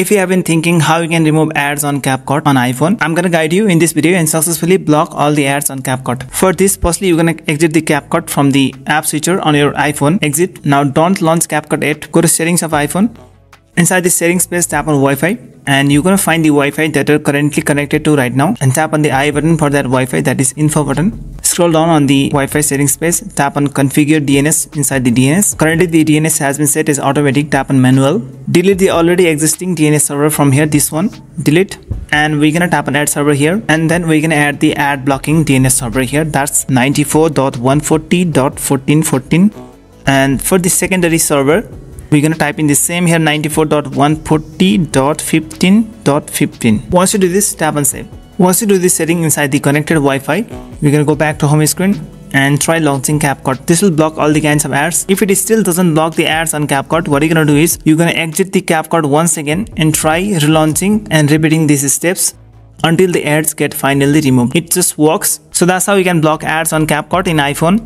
If you have been thinking how you can remove ads on CapCut on iPhone, I'm gonna guide you in this video and successfully block all the ads on CapCut. For this, firstly you're gonna exit the CapCut from the app switcher on your iPhone. Exit. Now don't launch CapCut yet. Go to settings of iPhone. Inside the settings space, tap on Wi-Fi and you're gonna find the Wi-Fi that you're currently connected to right now. And tap on the I button for that Wi-Fi that is info button. Scroll down on the Wi-Fi settings space, tap on configure DNS inside the DNS. Currently the DNS has been set as automatic, tap on manual. Delete the already existing DNS server from here, this one, delete. And we're gonna tap on add server here. And then we're gonna add the ad blocking DNS server here. That's 94.140.1414 and for the secondary server we're gonna type in the same here 94.140.15.15 once you do this tap on save once you do this setting inside the connected Wi-Fi we're gonna go back to home screen and try launching CapCut. This will block all the kinds of ads. If it still doesn't block the ads on CapCut, what you're gonna do is you're gonna exit the CapCut once again and try relaunching and repeating these steps until the ads get finally removed. It just works. So that's how you can block ads on CapCut in iPhone.